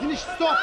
Finish, stop!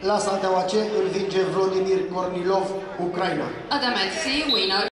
La Salteaua C îl vinge Vladimir Kornilov, Ucraina. Adamec C, winner.